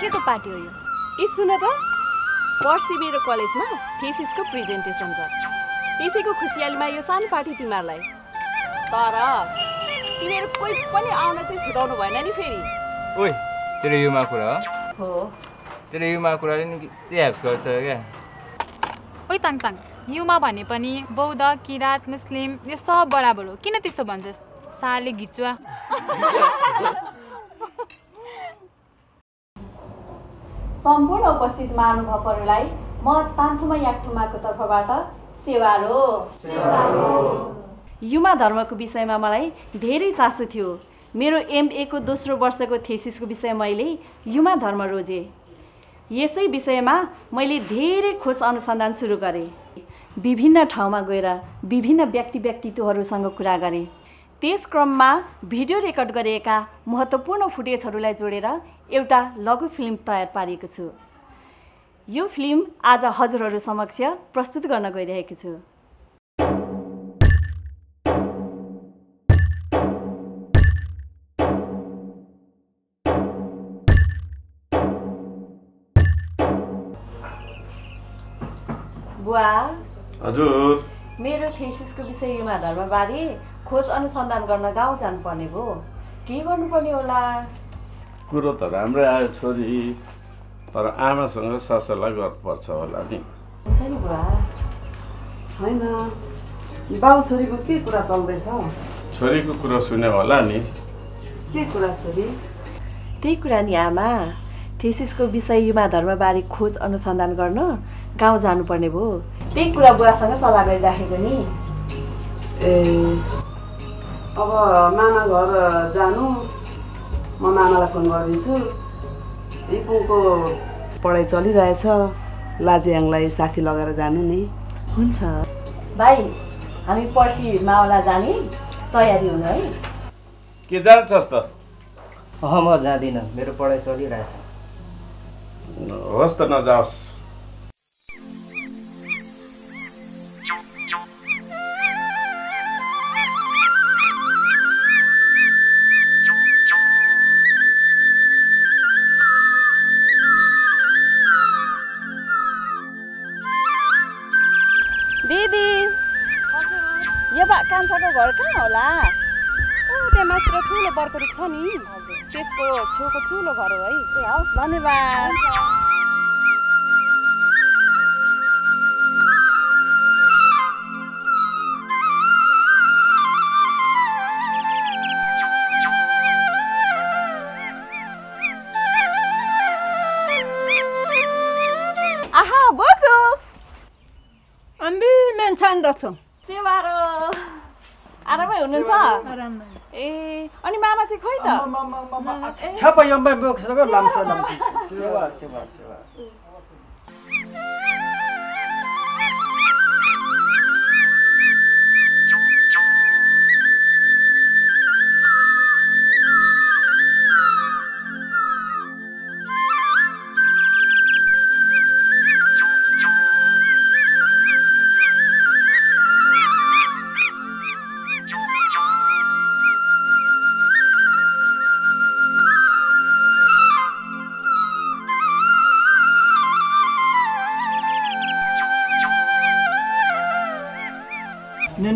के को पार्टी हो यो? ए सुन त। पर्सि मेरो कलेजमा थेसिसको प्रेजेन्टेसन छ। त्यसैको खुसियालीमा यो सानो पार्टी तिमीहरूलाई। तर तिमीहरू कोही पनि आउन चाहिँ छुटाउनु भएन नि फेरि। ओइ तेरो युमा कुरा हो? हो। तेरो युमा कुराले नि के हेल्प गर्छ क्या? ओइ ताङताङ युमा भने पनि बौद्ध किराँत मुस्लिम यो सब बराबर हो। किन त्यसो भन्छस्? साले घिचुवा। सम्पूर्ण उपस्थित महानुभावहरूलाई म तान्छुमा याक्थुमाको तर्फबाट सेवारो युमा धर्मको विषयमा मलाई धेरै चासो थियो। मेरो एमएको दोस्रो वर्षको थेसिसको विषय मैले युमा धर्म रोजेँ। यसै विषयमा मैले धेरै खोज अनुसन्धान सुरु गरेँ। विभिन्न ठाउँमा गएर विभिन्न व्यक्ति व्यक्तित्वहरूसँग कुरा गरेँ। त्यस क्रममा भिडियो रेकर्ड गरिएका महत्त्वपूर्ण फुटेजहरूलाई जोडेर एउटा लघु फिल्म तयार पारेको छु। यो फिल्म आज हजुरहरू समक्ष प्रस्तुत गर्न गइरहेको छु। बुवा। हजुर। मेरो थेसिसको विषय युमा धर्मबारे खोज अनुसन्धान गर्न गाउँ जानुपर्ने भयो के गर्नुपर्ने होला? कुरो त राम्रै आयो छोरी तर आमासँग सरसल्लाह गर्नुपर्छ होला नि। हुन्छ नि बुवा। होइन बाउ छोरीको के कुरा चल्दैछ? छोरीको कुरो सुन्यो होला नि। के कुरा छोरी? त्यही कुरा नि आमा। थेसिसको विषय युमा धर्मबारे खोज अनुसन्धान गर्न गाउँ जानुपर्ने भयो। त्यही कुरा बुवासँग सल्लाह गरिराखेको नि। ए अब मामा घर जानु। म मामालाई फोन गरिदिन्छु। इपुङको पढाइ चलिरहेछ। लाजियाङलाई साथी लगाएर जानु नि। हुन्छ। भाइ हामी पर्सि मावला जाने तयारी हुनु है। के जान्छस् त? अह म जाँदिनँ। मेरो पढाइ चलिरहेछ। होस् त नजाओस्। घर कहाँ होला? त्यहाँ मात्र ठुलो बर्करुख छ नि। त्यसको छेउको ठुलो घर हो है। ए हवस् धन्यवाद। आरामै हुनुहुन्छ ए अनि मामा चाहिँ खोइ त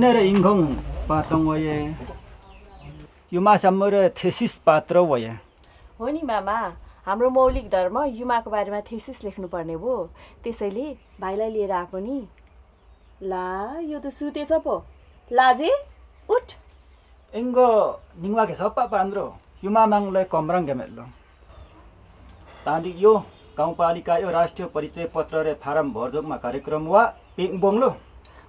नेनेर इङ्घोङ पातङ वये युमासम्म र थेसिस पात्र वये हो नि मामा हाम्रो मौलिक धर्म युमाको बारेमा थेसिस लेख्नुपर्ने भयो त्यसैले भाइलाई लिएर आएको नि ला यो त सुतेछ पो लाजे उठ इङ्ग निङ्वाके सप्पा पान्द्रो युमामाङलाई कमराङ गेमेल्लो ताँदी यो गाउँपालिका यो राष्ट्रिय परिचय पत्र र फारम भर्जोगमा कार्यक्रम वा पिङ बोङ्लो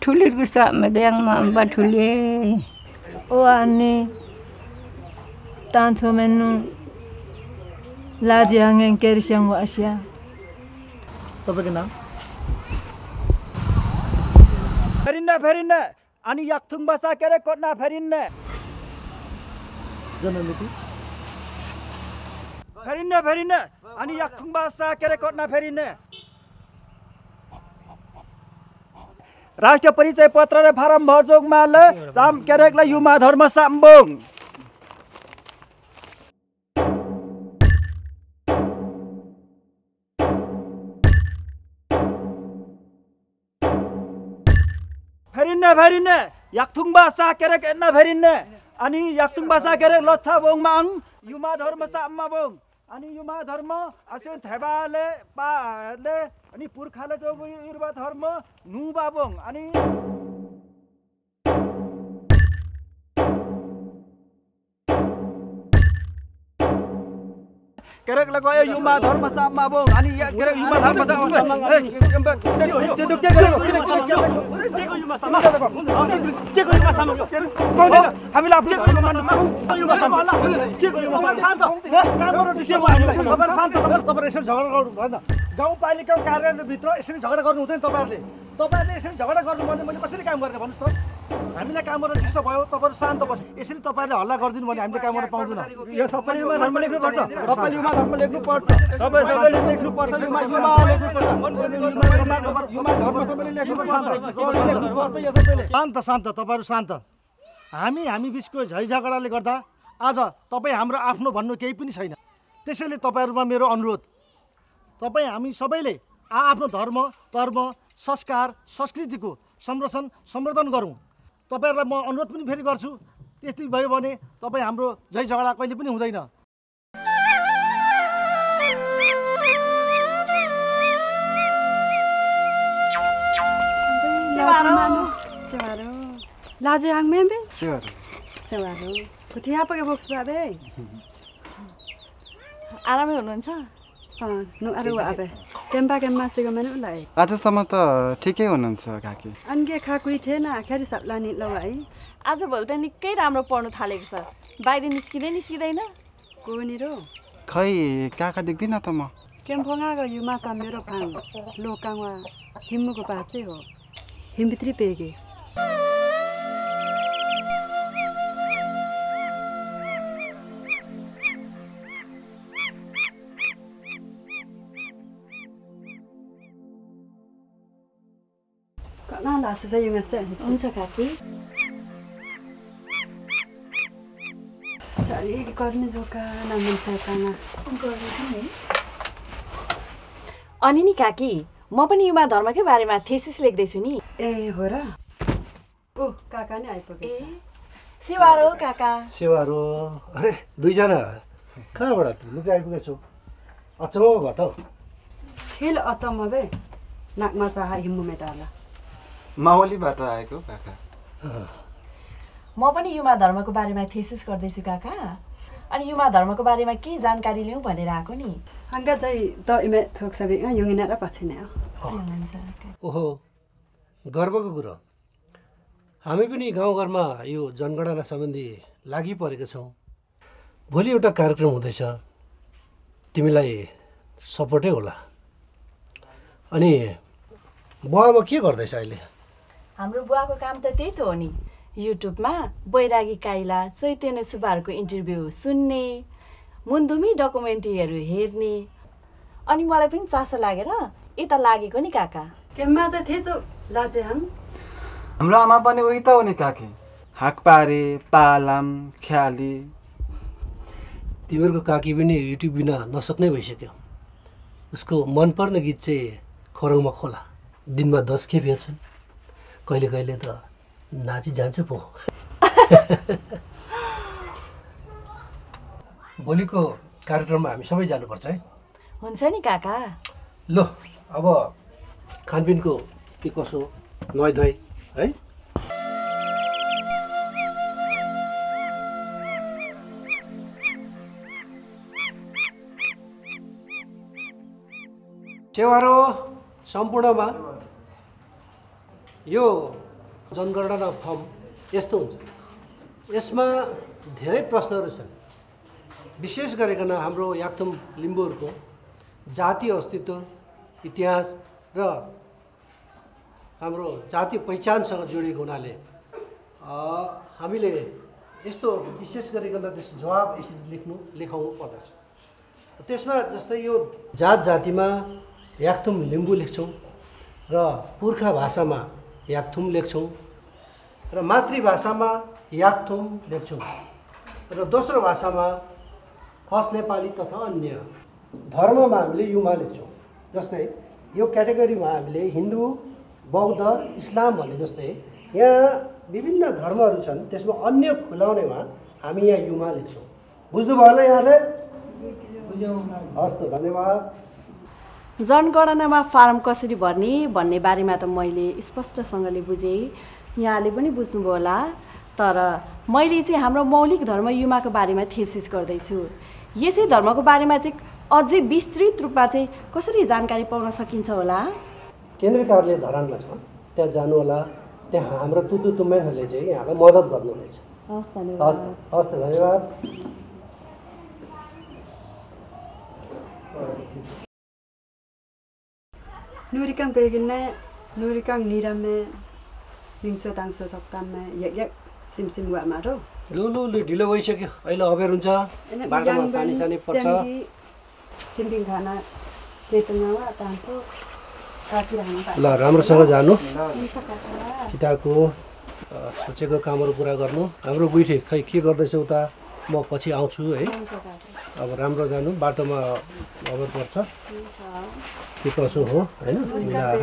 बोङ कठुले ठुलिरको सामद्याङमा अम्बा ठुले ओ आन्ने टान्छो मेन्नु लाजी हाङ्याङ केरिस्याङ वास्या तपाईँको नाम? फेरिन्न फेरिन्न अनि याक्थुङ बसा के अरे कोट्ना फेरिन्न। जन्ममिति फेरिन्न फेरिन्न अनि याक्थुङ बसा के अरे कोट्ना फेरिन्न। राष्ट्रिय परिचय पत्र र फारम भरजोगमा ल चाम क्यारेकलाई युमा धर्म साम्बोङ। फेरिन्न फेरिन्न याक्थुङ बासा केरेक एन्न फेरिन्न। अनि याक्थुङ बासा केरेक लच्छा बोङमा अङ युमा धर्म साम्मा बोङ अनि युमा धर्म असे थेबाले पाले अनि पुर्खाले जोगु युर्वा धर्म लगायो युमा धर्म हामीलाई आफूले युमा साम्मा शान्त तपाईँहरू शान्त तपाईँहरू तपाईँहरू यसरी झगडा गर्नु भएन गाउँपालिकाको कार्यालयभित्र यसरी झगडा गर्नु हुँदैन तपाईँहरूले तपाईँहरूले यसरी झगडा गर्नु भने मैले कसरी काम गर्ने भन्नुहोस् त। हामीलाई काम गर्न डिस्टर्ब भयो तपाईँहरू शान्त बस्नु यसरी तपाईँहरूले हल्ला गरिदिनु भने हामीले काम गर्न पाउँदैनौँ। यो सबै धर्म लेख्नुपर्छ धर्म लेख्नुपर्छ सबै सबैले। लेख्नुपर्छ शान्त शान्त तपाईँहरू शान्त। हामी हामी बिचको झै झगडाले गर्दा आज तपाईँ हाम्रो आफ्नो भन्नु केही पनि छैन। त्यसैले तपाईँहरूमा मेरो अनुरोध। तपाईँ हामी सबैले आफ्नो धर्म कर्म संस्कार संस्कृतिको संरक्षण संवर्धन गरौँ। तपाईँहरूलाई म अनुरोध पनि फेरि गर्छु त्यति भयो भने तपाईँ हाम्रो झै झगडा कहिले पनि हुँदैन? आरामै हुनुहुन्छ? आजसम्म त ठिकै हुनुहुन्छ काकी। अनगे खाकुई थिएन खेरी सबला नि ल है। आजभोलि त निकै राम्रो पढ्नु थालेको छ। बाहिर निस्किँदै निस्किँदैन। को नि रो? खै काका देख्दिनँ त म। केम्फोङाको युमा सा मेरो फाङ लोकाङवा हिम्मुको पाचे हो। हिमभित्री पेगे। कना लासे चाहिँ युङासे हुन्छ। काकी। सरी गर्ने जोका नामन सैताना। अनि नि काकी म पनि युवा धर्मकै बारेमा थेसिस लेख्दैछु नि। ए हो र? ओ काका नै आइपुगे ए सेवारो काका। सेवाहरू अरे दुईजना। कहाँबाट लुका आइपुगेछौ? अचम्म भयो त हौ। खेल अचम्म बे नाकमा साहा हिम्मु मेटाला। माहुलीबाट आएको काका। म पनि युवा धर्मको बारेमा थेसिस गर्दैछु काका। अनि युवा धर्मको बारेमा केही जानकारी लिउँ भनेर आएको नि? हङ्गा चाहिँ त इमे थोक सबै युङिना र पछि नै ओहो गर्वको कुरो। हामी पनि गाउँघरमा यो जनगणना सम्बन्धी लागि परेका छौँ। भोलि एउटा कार्यक्रम हुँदैछ। तिमीलाई सपोर्टै होला। अनि बुवामा के गर्दैछ अहिले? हाम्रो बुवाको काम त त्यही त हो नि। युट्युबमा बैरागी काइला चैतन्य सुब्बाहरूको इन्टरभ्यू सुन्ने मुन्दुमी डकुमेन्ट्रीहरू हेर्ने। अनि मलाई पनि चासो लागेर यता लागेको नि काका। केम्मा चाहिँ थिएछौ लाजे हाङ हाम्रो आमा पनि उही त हो नि काकी। हाकपारे पालाम ख्याली। तिमीहरूको काकी पनि युट्युब बिना नसक्ने भइसक्यो। उसको मनपर्ने गीत चाहिँ खोरङमा खोला। दिनमा दस खेप हेर्छन् कहिले कहिले त नाची जान्छु पो। भोलिको कार्यक्रममा हामी सबै जानुपर्छ है। हुन्छ नि काका। ल अब खानपिनको के कसो नुहाइ धुवाइ है सेवारो सम्पूर्णमा यो जनगणना फर्म यस्तो हुन्छ। यसमा धेरै प्रश्नहरू छन्। विशेष गरिकन हाम्रो याक्थुम लिम्बूहरूको जातीय अस्तित्व इतिहास र हाम्रो जातीय पहिचानसँग जोडिएको हुनाले हामीले यस्तो विशेष गरिकन त्यस जवाब यसरी लेख्नु लेखाउनु पर्दछ। त्यसमा जस्तै यो जात जातिमा याक्थुम लिम्बू लेख्छौँ र पुर्खा भाषामा याक्थुम लेख्छौँ। र मातृभाषामा याक्थुम लेख्छौँ। र दोस्रो भाषामा खस नेपाली तथा अन्य धर्ममा हामीले युमा लेख्छौँ। जस्तै यो क्याटेगोरीमा हामीले हिन्दू बौद्ध इस्लाम भने जस्तै यहाँ विभिन्न धर्महरू छन् त्यसमा अन्य खुलाउनेमा हामी यहाँ युमा लेख्छौँ। बुझ्नुभयो होला यहाँले हस् त धन्यवाद। जनगणनामा फारम कसरी भर्ने भन्ने बारेमा त मैले स्पष्टसँगले बुझेँ। यहाँले पनि बुझ्नुभयो होला। तर मैले चाहिँ हाम्रो मौलिक धर्म युमाको बारेमा थेसिस गर्दैछु। यसै धर्मको बारेमा चाहिँ अझै विस्तृत रूपमा चाहिँ कसरी जानकारी पाउन सकिन्छ होला? केन्द्रीय कार्यालय धरानमा छ त्यहाँ जानु होला। त्यहाँ हाम्रो तुतु तुम्बेहरूले चाहिँ यहाँलाई मद्दत गर्नुहुनेछ हस् हस् धन्यवाद। Nurikang begin ne, nurikang nirame, दिउँसो दाङसो थप काममा यक सिमसिम गुवा मारो लु लु लु ढिलो भइसक्यो अहिले अबेर हुन्छ बाटोमा पानी सानी पर्छ चिम्पिङ खाना पेटुङावा तान्छु ल राम्रोसँग जानु छिटाको सोचेको कामहरू पुरा गर्नु हाम्रो गुइठे खै के गर्दैछ उता म पछि आउँछु है। अब राम्रो जानु बाटोमा खबर पर्छ। के कसो हो होइन? मिलाएर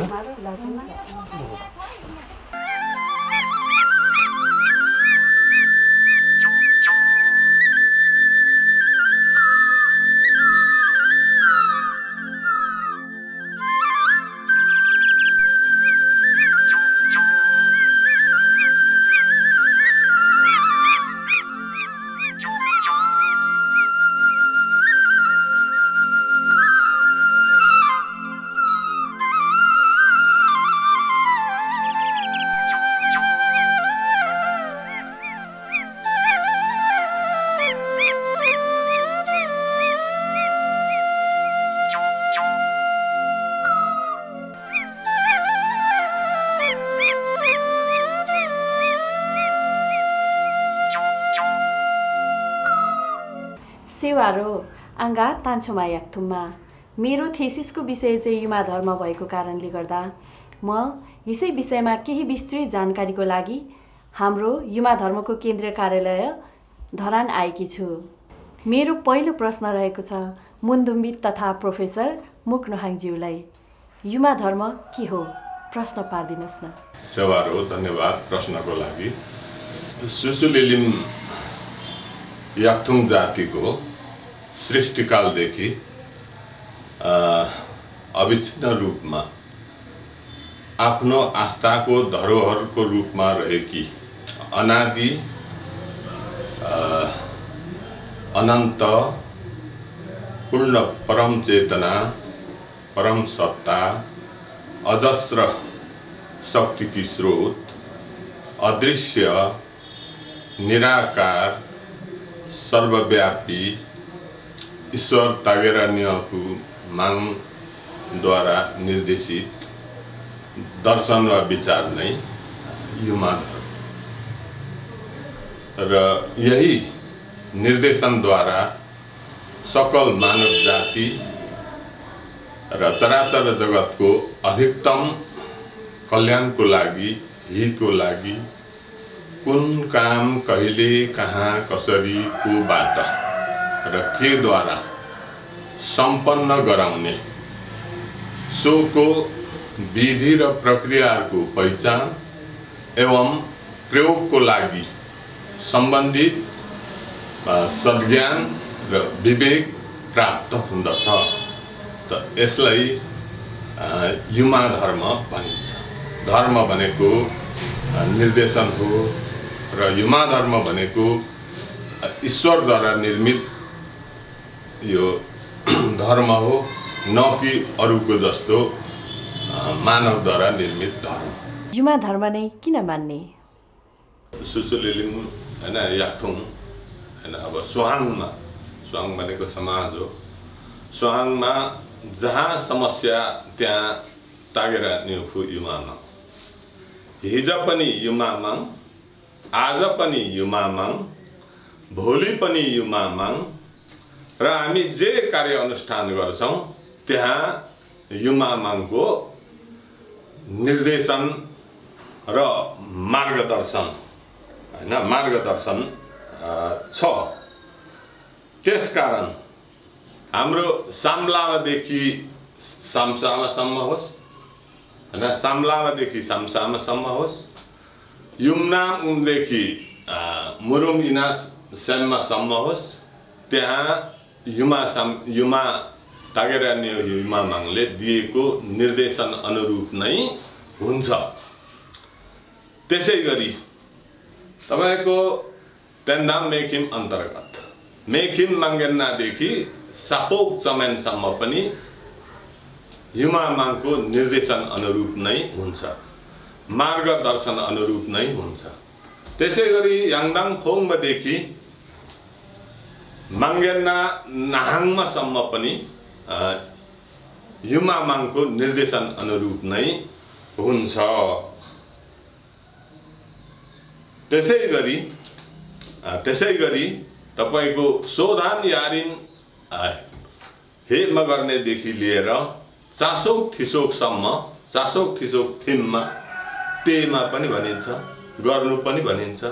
तान्छोमा याक्थुममा मेरो थेसिसको विषय चाहिँ युमा धर्म भएको कारणले गर्दा म यसै विषयमा केही विस्तृत जानकारीको लागि हाम्रो युमा धर्मको केन्द्रीय कार्यालय धरान आएकी छु। मेरो पहिलो प्रश्न रहेको छ मुन्दुम्बित तथा प्रोफेसर मुक नहाङज्यूलाई युमा धर्म के हो? प्रश्न पारिदिनुहोस् न। सेवारो धन्यवाद प्रश्नको लागि। सुसुलिलिम याक्थुङ जातिको सृष्टिकालदेखि अविच्छिन्न रूपमा आफ्नो आस्थाको धरोहरको रूपमा रहेकी अनादि अनन्त पूर्ण परम चेतना परम सत्ता अजस्र शक्तिकी स्रोत अदृश्य निराकार सर्वव्यापी ईश्वर तागेरान्यको मागद्वारा निर्देशित दर्शन वा विचार नै युमा धर्म र यही निर्देशनद्वारा सकल मानव जाति र चराचर जगतको अधिकतम कल्याणको लागि हितको लागि कुन काम कहिले कहाँ कसरी कोबाट र केद्वारा सम्पन्न गराउने सोको विधि र प्रक्रियाहरूको पहिचान एवं प्रयोगको लागि सम्बन्धित सद्ज्ञान र विवेक प्राप्त हुँदछ त यसलाई युमा धर्म भनिन्छ। धर्म भनेको निर्देशन हो र युमा धर्म भनेको ईश्वरद्वारा निर्मित यो धर्म हो न कि अरूको जस्तो मानवद्वारा निर्मित धर्म। युमा धर्म नै किन मान्ने? सुसुलिलिङ होइन याक्थुङ होइन अब सुहाङमा सुहाङ भनेको समाज हो। सुहाङमा जहाँ समस्या त्यहाँ तागेर न्युफु युमामाङ हिजो पनि युमामाङ आज पनि युमामाङ भोलि पनि युमामाङ र हामी जे कार्य अनुष्ठान गर्छौँ त्यहाँ युमामाङको निर्देशन र मार्गदर्शन होइन मार्गदर्शन छ। त्यसकारण हाम्रो साम्लावादेखि सामसामासम्म होस् होइन साम्लावादेखि सामसामासम्म होस् युम्नामदेखि मुरुङ इनास स्यामसम्म होस् त्यहाँ युमा साम युमा तागेरान्य युमामाङले दिएको निर्देशन अनुरूप नै हुन्छ। त्यसै गरी तपाईँको तेन्दाम मेखिम अन्तर्गत। मेखिम माङ्गेन्नादेखि सापोक चमेनसम्म पनि युमामाङको निर्देशन अनुरूप नै हुन्छ। मार्गदर्शन अनुरूप नै हुन्छ। त्यसै गरी याङदाङ फोङमादेखि माङ्गेन्ना नाहाङमासम्म पनि अ, युमामाङको निर्देशन अनुरूप नै हुन्छ त्यसै गरी त्यसै गरी तपाईँको सोधान यारिन हेमा गर्नेदेखि लिएर चासोक थिसोकसम्म चासोक थिसोक फिल्ममा टेमा पनि भनिन्छ गर्नु पनि भनिन्छ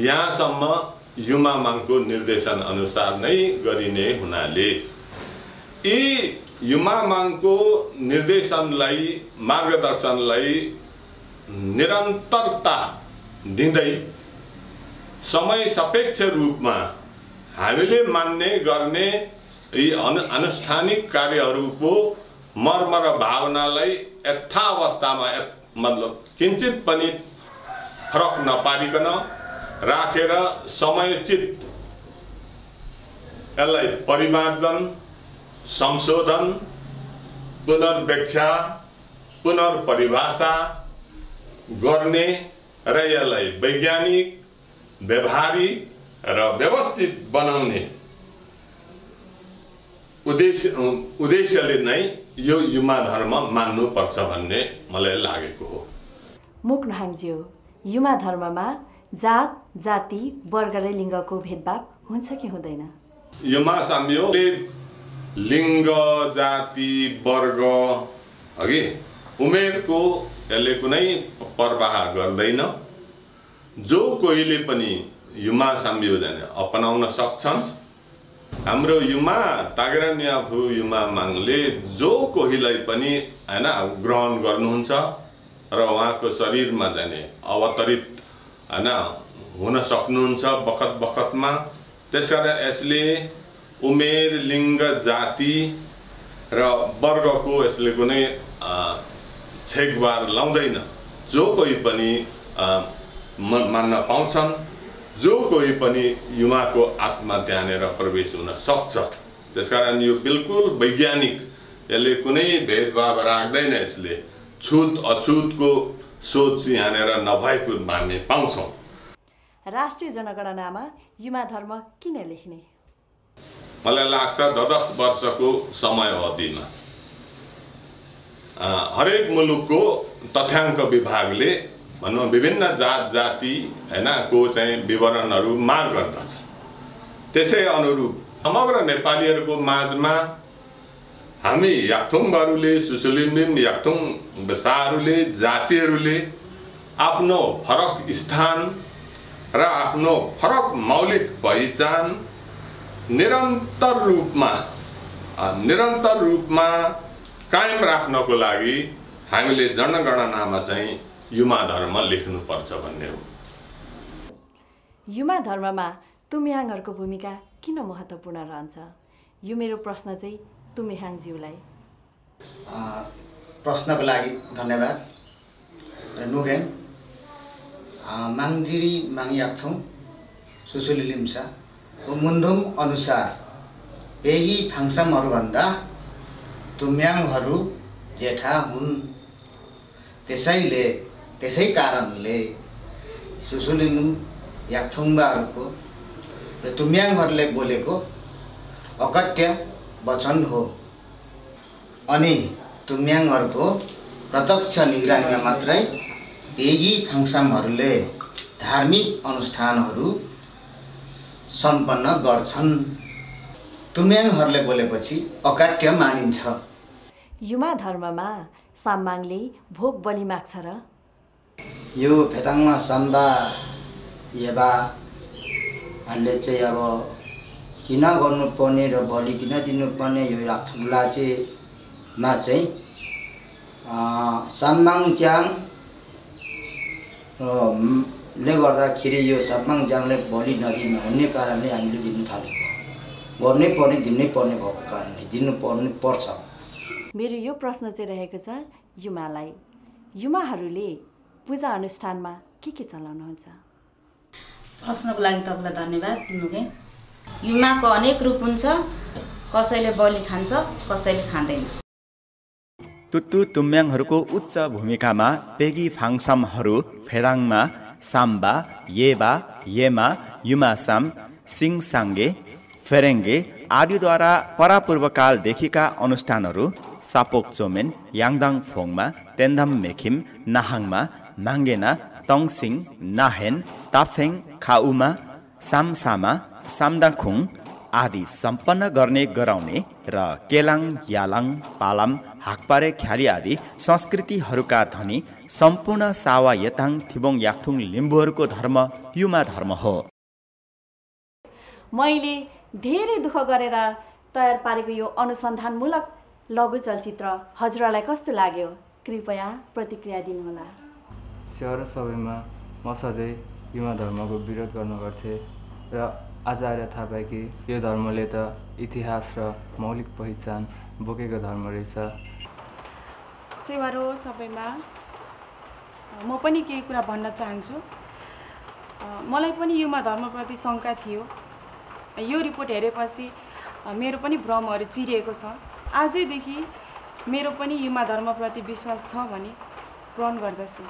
यहाँसम्म युमामाङको निर्देशन अनुसार नै गरिने हुनाले। यी युमामाङको निर्देशनलाई मार्गदर्शनलाई निरन्तरता दिँदै समय सापेक्ष रूपमा हामीले मान्ने गर्ने यी अनु आनुष्ठानिक कार्यहरूको मर्म र भावनालाई यथावस्थामा यथ- मतलब किञ्चित पनि फरक नपारिकन राखेर समयोचित यसलाई परिमार्जन संशोधन पुनर्व्याख्या पुनर्परिभाषा गर्ने र यसलाई वैज्ञानिक व्यवहारिक र व्यवस्थित बनाउने उद्देश्य उद्देश्यले नै यो युमा धर्म मान्नुपर्छ भन्ने मलाई लागेको हो। मुख नहाङज्यू युमा धर्ममा जात जाति वर्ग र लिङ्गको भेदभाव हुन्छ कि हुँदैन? युमा साम्योले लिङ्ग जाति वर्ग अघि उमेरको यसले कुनै पर्वाह गर्दैन। जो कोहीले पनि युमा साम्योजन अपनाउन सक्छन् हाम्रो युमा तागरान्याफु युमा माङले जो कोहीलाई पनि होइन ग्रहण गर्नुहुन्छ र उहाँको शरीरमा जाने अवतरित होइन हुन सक्नुहुन्छ बखत बखतमा त्यसकारण यसले उमेर लिङ्ग जाति र वर्गको यसले कुनै छेकबार लाउँदैन जो कोही पनि मान्न पाउँछन् जो कोही पनि युवाको आत्मा त्यहाँनिर प्रवेश हुन सक्छ त्यसकारण यो बिल्कुल वैज्ञानिक यसले कुनै भेदभाव राख्दैन यसले छुत अछुतको सोच यहाँनिर नभएको हामी पाउँछौँ। राष्ट्रिय जनगणनामा युमा धर्म किन लेख्ने? मलाई लाग्छ द दस वर्षको समय अवधिमा हरेक मुलुकको तथ्याङ्क विभागले भनौँ विभिन्न जात जाति होइन को चाहिँ विवरणहरू माग गर्दछ। त्यसै अनुरूप समग्र नेपालीहरूको माझमा हामी याक्थुङबारूले सुसुलिम्बिम याक्थुङ बेसाहरूले जातिहरूले आफ्नो फरक स्थान र आफ्नो फरक मौलिक पहिचान निरन्तर रूपमा निरन्तर रूपमा कायम राख्नको लागि हामीले जनगणनामा चाहिँ युमा धर्म लेख्नुपर्छ भन्ने हो। युमा धर्ममा तुम्याङहरूको भूमिका किन महत्त्वपूर्ण रहन्छ? यो मेरो प्रश्न चाहिँ तुम्याङज्यूलाई अ, प्रश्नको लागि धन्यवाद। र नुगेन माङजिरी माङयाक्थुङ सुसुली लिम्सा मुन्धुम अनुसार पेगी फाङसामहरूभन्दा तुम्याङहरू जेठा हुन्। त्यसैले त्यसै कारणले सुसुलिङ याक्थुङ्बाहरूको र तुम्याङहरूले बोलेको अकट्य वचन हो। अनि तुम्याङहरूको प्रत्यक्ष निगरानीमा मात्रै पेगी फाङसामहरूले धार्मिक अनुष्ठानहरू सम्पन्न गर्छन्। तुम्याङहरूले बोलेपछि अकाट्य मानिन्छ। युमा धर्ममा साम्माङले भोग बलि माग्छ र यो फेदाङमा साम्बा एबाहरूले चाहिँ अब किन गर्नुपर्ने र बलि किन दिनुपर्ने यो राख्ला चाहिँमा चाहिँ साम्माङ च्याङ ले गर्दाखेरि यो साम्माङ च्याङले बलि नदिनु हुने कारणले हामीले दिनु थालेको गर्नै पर्ने दिनै पर्ने भएको कारणले दिनु पर्ने पर्छ। मेरो यो प्रश्न चाहिँ रहेको छ युमालाई। युमाहरूले पूजा अनुष्ठानमा के के चलाउनुहुन्छ? प्रश्नको लागि तपाईँलाई धन्यवाद युमाको अनेक रूप हुन्छ। कसैले बलि खान्छ कसैले खाँदैन। तुत्तु तुम्याङहरूको उच्च भूमिकामा पेगी फाङसामहरू फेदाङमा साम्बा येबा येमा युमासाम सिङसाङ्गे फेरेङ्गे आदिद्वारा परापूर्वकालदेखिका अनुष्ठानहरू सापोक चोमेन याङदाङ फोङमा तेन्दाम मेखिम नाहाङमा माङ्गेना तङसिङ नाहेन ताफेङ खाउमा सामसामा सामदाखुङ आदि सम्पन्न गर्ने गराउने र केलाङ यालाङ पालाम हाकपारे ख्याली आदि संस्कृतिहरूका धनी सम्पूर्ण सावा यताङ थिबोङ याक्थुङ लिम्बूहरूको धर्म युमा धर्म हो। मैले धेरै दुःख गरेर तयार पारेको यो अनुसन्धानमूलक लघु चलचित्र हजुरलाई कस्तो लाग्यो? कृपया प्रतिक्रिया दिनुहोला। सहर सबैमा म सधैँ युवा धर्मको विरोध गर्ने गर्थेँ र आज आएर थाहा पाएँ कि यो धर्मले त इतिहास र मौलिक पहिचान बोकेको धर्म रहेछ। सेवारो सबैमा म पनि केही कुरा भन्न चाहन्छु। मलाई पनि युमा धर्मप्रति शङ्का थियो। यो रिपोर्ट हेरेपछि मेरो पनि भ्रमहरू चिरिएको छ। आजैदेखि मेरो पनि युमा धर्मप्रति विश्वास छ भने प्रण गर्दछु।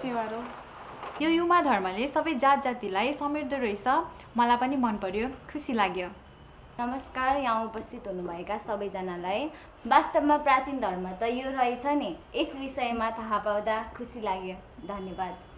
सेवारो यो युमा धर्मले सबै जात जातिलाई समेट्दो रहेछ। मलाई पनि मन पर्यो। खुसी लाग्यो। नमस्कार यहाँ उपस्थित हुनुभएका सबैजनालाई। वास्तवमा प्राचीन धर्म त यो रहेछ नि। यस विषयमा थाहा पाउँदा खुसी लाग्यो। धन्यवाद।